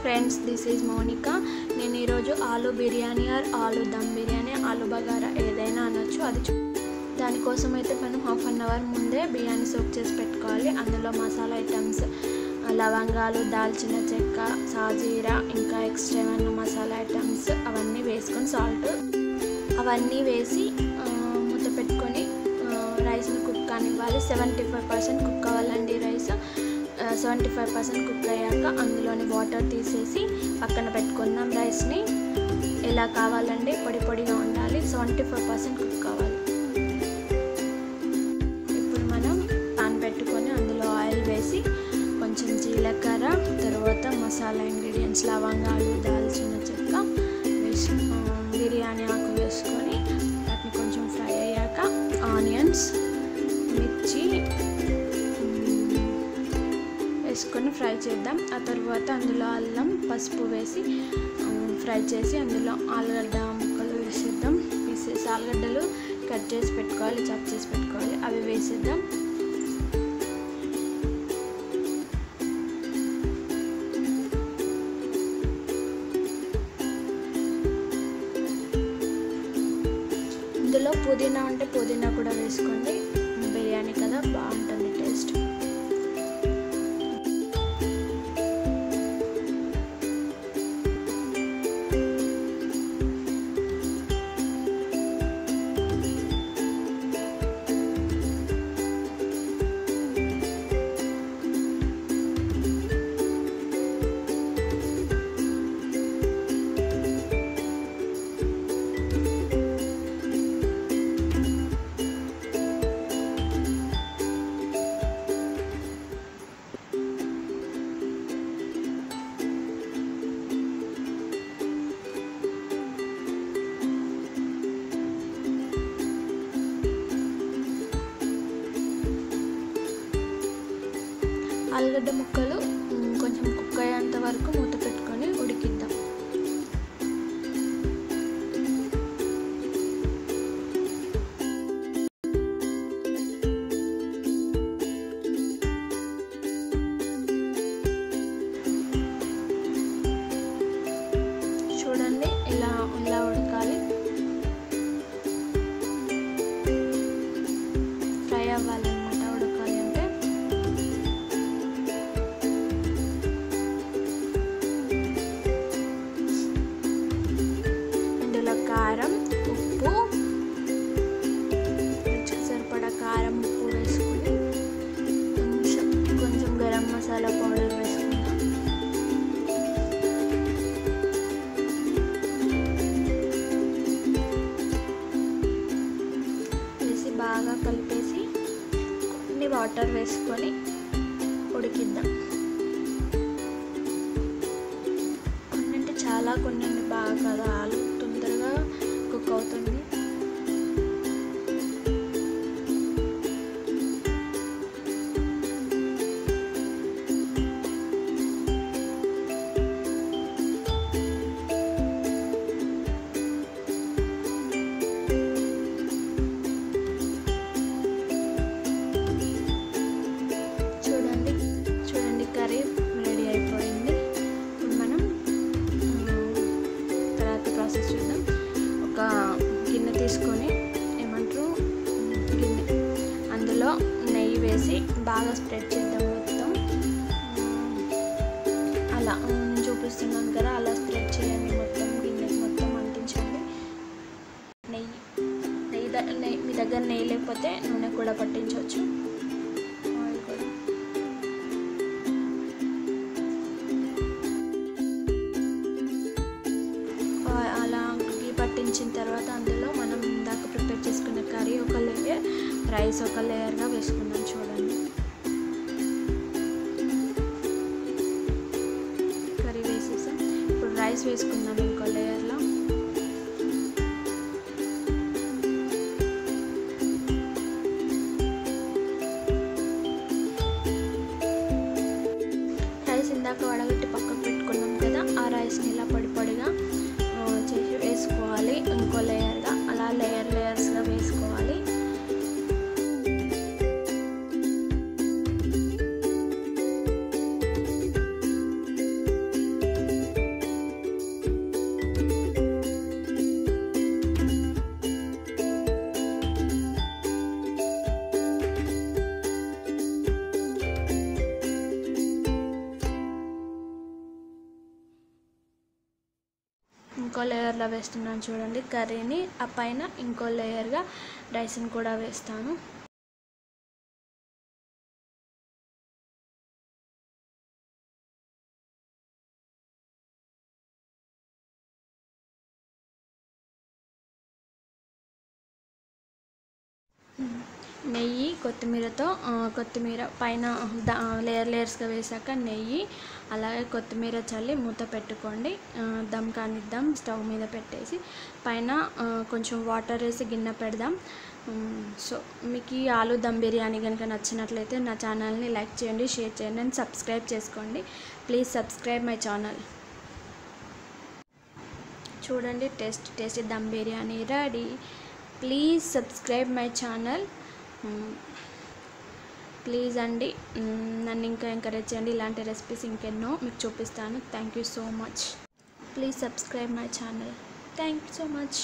Friends this is Mounika. నేను ఈరోజు ఆలు బిర్యానీ ఆర్ ఆలు దమ్ బిర్యానీ ఆలు బగారా ఏదైనా అనొచ్చు. అది చూ- దానికోసం అయితే మనం హాఫ్ అన్ అవర్ ముందే బిర్యానీ సోక్ చేసి పెట్టుకోవాలి. అందులో మసాలా ఐటమ్స్ లవంగాలు దాల్చిన చెక్క సాజీరా ఇంకా ఎక్స్ట్రా ఏమైనా మసాలా ఐటమ్స్ అవన్నీ వేసుకొని సాల్ట్ అవన్నీ వేసి మూత పెట్టుకొని రైస్ని కుక్ కానివ్వాలి. సెవెంటీ ఫైవ్ పర్సెంట్ కుక్ అవ్వాలండి సెవెంటీ ఫైవ్ పర్సెంట్ కుక్ అయ్యాక అందులోని వాటర్ తీసేసి పక్కన పెట్టుకుందాం రైస్ని ఎలా కావాలండి? పొడి పొడిగా ఉండాలి. సెవెంటీ ఫైవ్ పర్సెంట్ కుక్ కావాలి. ఇప్పుడు మనం పాన్ పెట్టుకొని అందులో ఆయిల్ వేసి కొంచెం జీలకర్ర తర్వాత మసాలా ఇంగ్రీడియంట్స్ లవంగాలు దాల్చిన చెక్క వేసి బిర్యానీ ఆకు వేసుకొని వాటిని కొంచెం ఫ్రై అయ్యాక ఆనియన్స్ మిర్చి వేసుకొని ఫ్రై చేద్దాం. ఆ తర్వాత అందులో అల్లం పసుపు వేసి ఫ్రై చేసి అందులో ఆలుగడ్డ ముక్కలు వేసేద్దాం. పీసెస్ ఆలుగడ్డలు కట్ చేసి పెట్టుకోవాలి చాప్ చేసి పెట్టుకోవాలి. అవి వేసేద్దాం. ఇందులో పుదీనా ఉంటే పుదీనా కూడా వేసుకోండి. బిర్యానీ కదా బాగుంటుంది. ఆలుగడ్డ ముక్కలు కొంచెం కుక్ అయ్యేంత వరకు మూత పెట్టుకుని వాటర్ వేసుకొని ఉడికిద్దాం. కొన్ని అంటే చాలా కొన్ని బాగా. కదా వేసి బాగా స్ప్రెడ్ చేద్దాం మొత్తం. అలా చూపిస్తున్నాను కదా అలా స్ప్రెడ్ చేయండి మొత్తం గిన్నెకి మొత్తం అంటించండి. నెయ్యి నెయ్యి ద- నెయ్యి మీ దగ్గర నెయ్యి లేకపోతే నూనె కూడా పట్టించవచ్చు. అలా పట్టించిన తర్వాత అందులో మనం ఇందాక ప్రిపేర్ చేసుకున్న కర్రీ ఒక రైస్ ఒక లేయర్గా వేసుకున్నాం చూడండి. కర్రీ వేసేసాం. ఇప్పుడు రైస్ వేసుకుందాం ఇంకో లేయర్లో. రైస్ ఇందాక వడగట్టి పక్కకు పెట్టుకున్నాం కదా ఆ రైస్ని ఇలా పొడి పొడిగా ఇంకో లేయర్లో వేస్తున్నాను చూడండి. కర్రీని ఆ పైన ఇంకో లేయర్గా రైస్ని కూడా వేస్తాను. నెయ్యి కొత్తిమీరతో కొత్తిమీర పైన లేయర్ లేయర్స్గా వేసాక నెయ్యి అలాగే కొత్తిమీర చల్లి మూత పెట్టుకోండి. ఆ, దమ్ కానిద్దాం స్టవ్ మీద పెట్టేసి. పైన కొంచెం వాటర్ వేసి గిన్నె పెడదాం. సో మీకు ఈ ఆలు దమ్ బిర్యానీ కనుక నచ్చినట్లయితే నా ఛానల్ని లైక్ చేయండి షేర్ చేయండి అండ్ సబ్స్క్రైబ్ చేసుకోండి. Please subscribe my channel. చూడండి taste tasty dum biryani ready. Please subscribe my channel. Please అండి నన్ను ఇంకా ఎంకరేజ్ చేయండి. ఇలాంటి రెసిపీస్ ఇంకెన్నో మీకు చూపిస్తాను. Thank you so much please subscribe my channel thank you so much